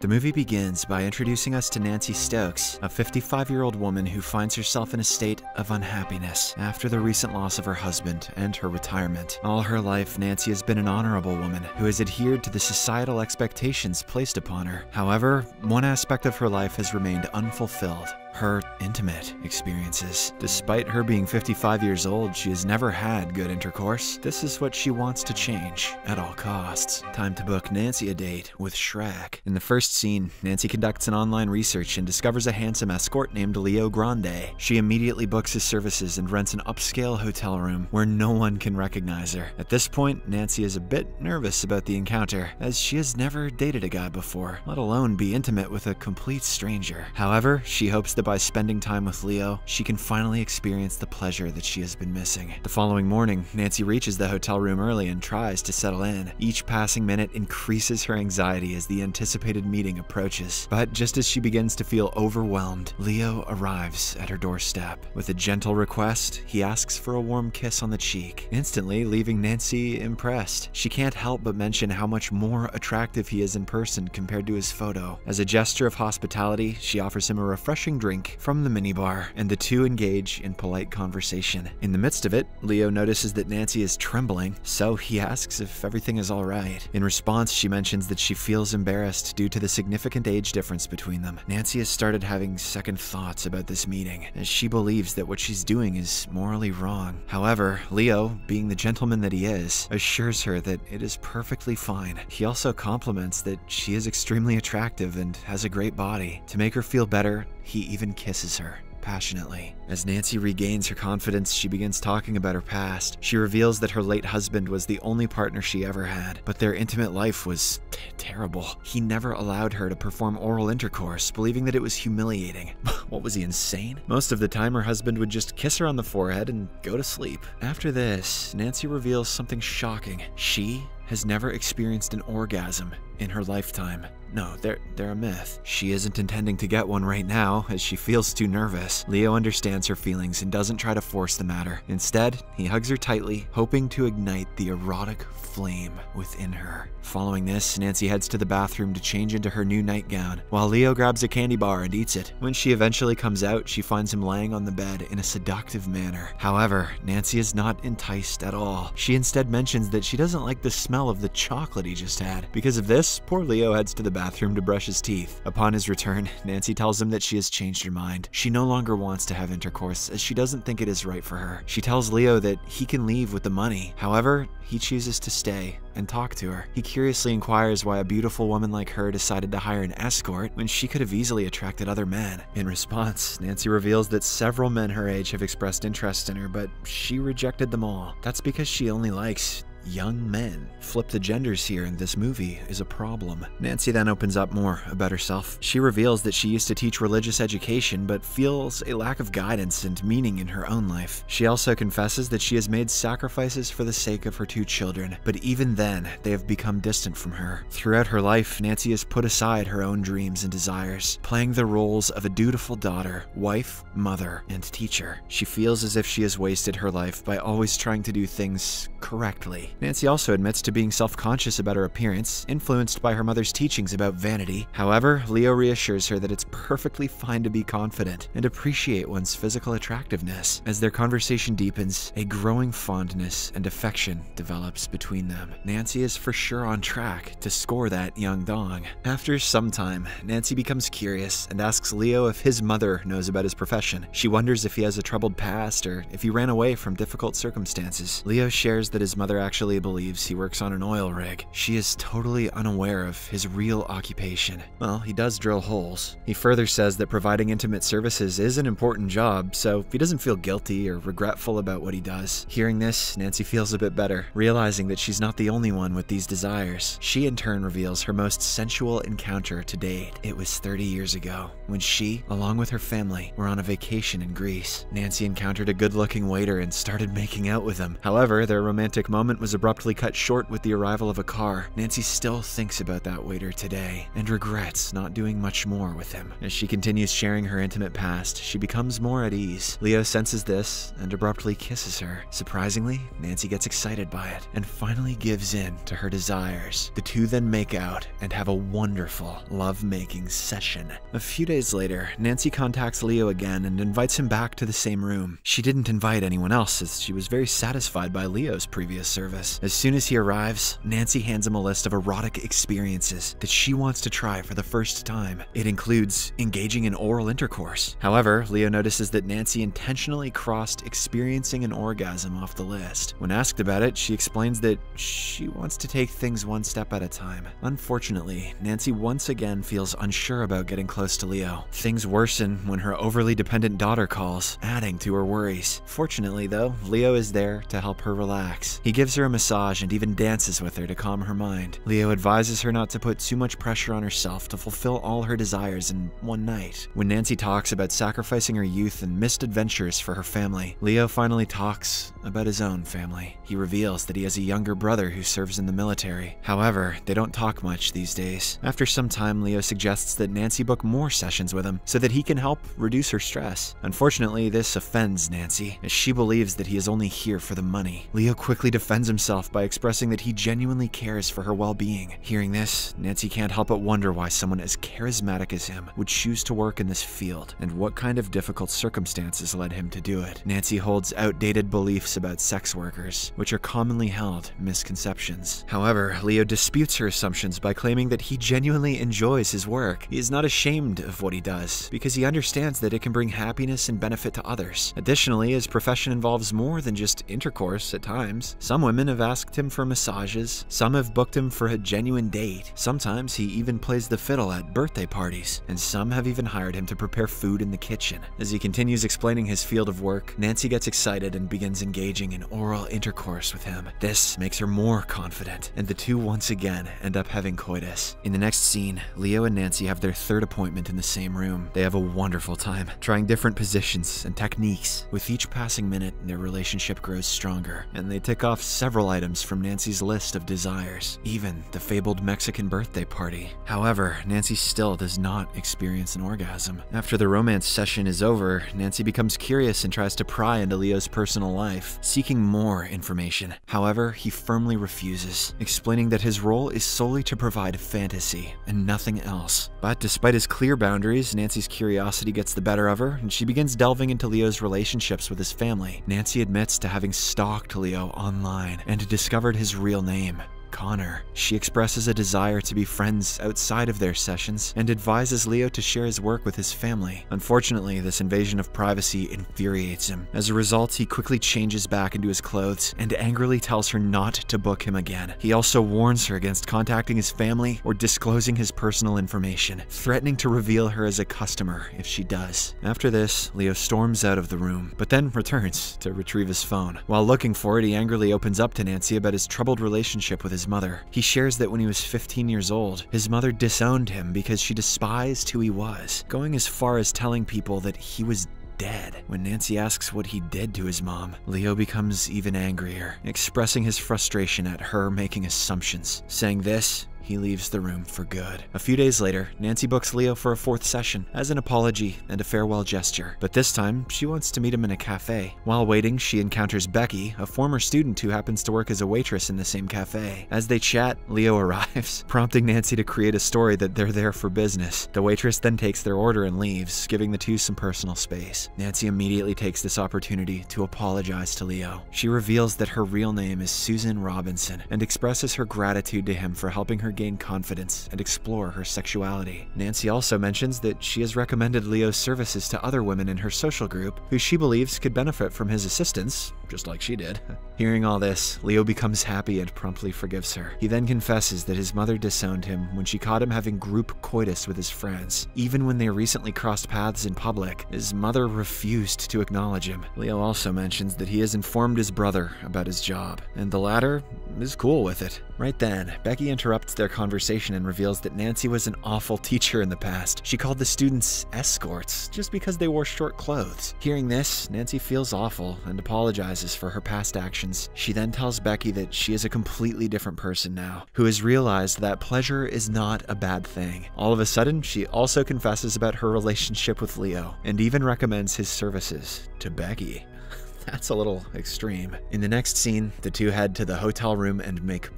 The movie begins by introducing us to Nancy Stokes, a 55 year old woman who finds herself in a state of unhappiness after the recent loss of her husband and her retirement. All her life, Nancy has been an honorable woman who has adhered to the societal expectations placed upon her. However, one aspect of her life has remained unfulfilled her intimate experiences. Despite her being 55 years old, she has never had good intercourse. This is what she wants to change at all costs. Time to book Nancy a date with Shrek. In the first scene, Nancy conducts an online research and discovers a handsome escort named Leo Grande. She immediately books his services and rents an upscale hotel room where no one can recognize her. At this point, Nancy is a bit nervous about the encounter, as she has never dated a guy before, let alone be intimate with a complete stranger. However, she hopes that by spending time with Leo, she can finally experience the pleasure that she has been missing. The following morning, Nancy reaches the hotel room early and tries to settle in. Each passing minute increases her anxiety as the anticipated meeting approaches. But just as she begins to feel overwhelmed, Leo arrives at her doorstep. With a gentle request, he asks for a warm kiss on the cheek, instantly leaving Nancy impressed. She can't help but mention how much more attractive he is in person compared to his photo. As a gesture of hospitality, she offers him a refreshing drink drink from the minibar, and the two engage in polite conversation. In the midst of it, Leo notices that Nancy is trembling, so he asks if everything is alright. In response, she mentions that she feels embarrassed due to the significant age difference between them. Nancy has started having second thoughts about this meeting, as she believes that what she's doing is morally wrong. However, Leo, being the gentleman that he is, assures her that it is perfectly fine. He also compliments that she is extremely attractive and has a great body. To make her feel better, he even kisses her passionately. As Nancy regains her confidence, she begins talking about her past. She reveals that her late husband was the only partner she ever had, but their intimate life was terrible. He never allowed her to perform oral intercourse, believing that it was humiliating. what was he, insane? Most of the time, her husband would just kiss her on the forehead and go to sleep. After this, Nancy reveals something shocking. She has never experienced an orgasm in her lifetime. No, they're, they're a myth. She isn't intending to get one right now, as she feels too nervous. Leo understands her feelings and doesn't try to force the matter. Instead, he hugs her tightly, hoping to ignite the erotic flame within her. Following this, Nancy heads to the bathroom to change into her new nightgown, while Leo grabs a candy bar and eats it. When she eventually comes out, she finds him laying on the bed in a seductive manner. However, Nancy is not enticed at all. She instead mentions that she doesn't like the smell of the chocolate he just had. Because of this, poor Leo heads to the bathroom to brush his teeth. Upon his return, Nancy tells him that she has changed her mind. She no longer wants to have intercourse as she doesn't think it is right for her. She tells Leo that he can leave with the money. However, he chooses to stay and talk to her. He curiously inquires why a beautiful woman like her decided to hire an escort when she could have easily attracted other men. In response, Nancy reveals that several men her age have expressed interest in her, but she rejected them all. That's because she only likes young men. Flip the genders here in this movie is a problem. Nancy then opens up more about herself. She reveals that she used to teach religious education but feels a lack of guidance and meaning in her own life. She also confesses that she has made sacrifices for the sake of her two children, but even then, they have become distant from her. Throughout her life, Nancy has put aside her own dreams and desires, playing the roles of a dutiful daughter, wife, mother, and teacher. She feels as if she has wasted her life by always trying to do things correctly. Nancy also admits to being self-conscious about her appearance, influenced by her mother's teachings about vanity. However, Leo reassures her that it's perfectly fine to be confident and appreciate one's physical attractiveness. As their conversation deepens, a growing fondness and affection develops between them. Nancy is for sure on track to score that young dong. After some time, Nancy becomes curious and asks Leo if his mother knows about his profession. She wonders if he has a troubled past or if he ran away from difficult circumstances. Leo shares that his mother actually believes he works on an oil rig. She is totally unaware of his real occupation. Well, he does drill holes. He further says that providing intimate services is an important job, so he doesn't feel guilty or regretful about what he does. Hearing this, Nancy feels a bit better, realizing that she's not the only one with these desires. She in turn reveals her most sensual encounter to date. It was 30 years ago, when she, along with her family, were on a vacation in Greece. Nancy encountered a good-looking waiter and started making out with him. However, their romantic moment was was abruptly cut short with the arrival of a car, Nancy still thinks about that waiter today and regrets not doing much more with him. As she continues sharing her intimate past, she becomes more at ease. Leo senses this and abruptly kisses her. Surprisingly, Nancy gets excited by it and finally gives in to her desires. The two then make out and have a wonderful love-making session. A few days later, Nancy contacts Leo again and invites him back to the same room. She didn't invite anyone else as she was very satisfied by Leo's previous service. As soon as he arrives, Nancy hands him a list of erotic experiences that she wants to try for the first time. It includes engaging in oral intercourse. However, Leo notices that Nancy intentionally crossed experiencing an orgasm off the list. When asked about it, she explains that she wants to take things one step at a time. Unfortunately, Nancy once again feels unsure about getting close to Leo. Things worsen when her overly dependent daughter calls, adding to her worries. Fortunately, though, Leo is there to help her relax. He gives her a massage and even dances with her to calm her mind. Leo advises her not to put too much pressure on herself to fulfill all her desires in one night. When Nancy talks about sacrificing her youth and missed adventures for her family, Leo finally talks about his own family. He reveals that he has a younger brother who serves in the military. However, they don't talk much these days. After some time, Leo suggests that Nancy book more sessions with him so that he can help reduce her stress. Unfortunately, this offends Nancy, as she believes that he is only here for the money. Leo quickly defends himself by expressing that he genuinely cares for her well-being. Hearing this, Nancy can't help but wonder why someone as charismatic as him would choose to work in this field, and what kind of difficult circumstances led him to do it. Nancy holds outdated beliefs about sex workers, which are commonly held misconceptions. However, Leo disputes her assumptions by claiming that he genuinely enjoys his work. He is not ashamed of what he does, because he understands that it can bring happiness and benefit to others. Additionally, his profession involves more than just intercourse at times. Some women have asked him for massages, some have booked him for a genuine date. Sometimes he even plays the fiddle at birthday parties, and some have even hired him to prepare food in the kitchen. As he continues explaining his field of work, Nancy gets excited and begins engaging in oral intercourse with him. This makes her more confident, and the two once again end up having coitus. In the next scene, Leo and Nancy have their third appointment in the same room. They have a wonderful time, trying different positions and techniques. With each passing minute, their relationship grows stronger, and they tick off several items from Nancy's list of desires, even the fabled Mexican birthday party. However, Nancy still does not experience an orgasm. After the romance session is over, Nancy becomes curious and tries to pry into Leo's personal life, seeking more information. However, he firmly refuses, explaining that his role is solely to provide fantasy and nothing else. But despite his clear boundaries, Nancy's curiosity gets the better of her, and she begins delving into Leo's relationships with his family. Nancy admits to having stalked Leo online and discovered his real name. Connor. She expresses a desire to be friends outside of their sessions and advises Leo to share his work with his family. Unfortunately, this invasion of privacy infuriates him. As a result, he quickly changes back into his clothes and angrily tells her not to book him again. He also warns her against contacting his family or disclosing his personal information, threatening to reveal her as a customer if she does. After this, Leo storms out of the room, but then returns to retrieve his phone. While looking for it, he angrily opens up to Nancy about his troubled relationship with his mother. He shares that when he was 15 years old, his mother disowned him because she despised who he was, going as far as telling people that he was dead. When Nancy asks what he did to his mom, Leo becomes even angrier, expressing his frustration at her making assumptions. Saying this, he leaves the room for good. A few days later, Nancy books Leo for a fourth session as an apology and a farewell gesture, but this time she wants to meet him in a cafe. While waiting, she encounters Becky, a former student who happens to work as a waitress in the same cafe. As they chat, Leo arrives, prompting Nancy to create a story that they're there for business. The waitress then takes their order and leaves, giving the two some personal space. Nancy immediately takes this opportunity to apologize to Leo. She reveals that her real name is Susan Robinson and expresses her gratitude to him for helping her gain confidence and explore her sexuality. Nancy also mentions that she has recommended Leo's services to other women in her social group who she believes could benefit from his assistance, just like she did. Hearing all this, Leo becomes happy and promptly forgives her. He then confesses that his mother disowned him when she caught him having group coitus with his friends. Even when they recently crossed paths in public, his mother refused to acknowledge him. Leo also mentions that he has informed his brother about his job, and the latter is cool with it. Right then, Becky interrupts their conversation and reveals that Nancy was an awful teacher in the past. She called the students escorts just because they wore short clothes. Hearing this, Nancy feels awful and apologizes apologizes for her past actions. She then tells Becky that she is a completely different person now, who has realized that pleasure is not a bad thing. All of a sudden, she also confesses about her relationship with Leo and even recommends his services to Becky. That's a little extreme. In the next scene, the two head to the hotel room and make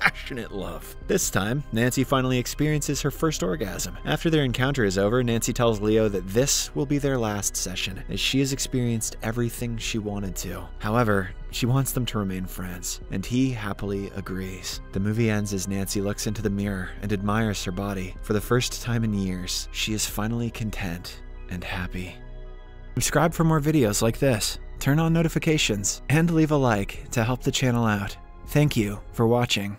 passionate love. This time, Nancy finally experiences her first orgasm. After their encounter is over, Nancy tells Leo that this will be their last session, as she has experienced everything she wanted to. However, she wants them to remain friends, and he happily agrees. The movie ends as Nancy looks into the mirror and admires her body. For the first time in years, she is finally content and happy. Subscribe for more videos like this, turn on notifications, and leave a like to help the channel out. Thank you for watching.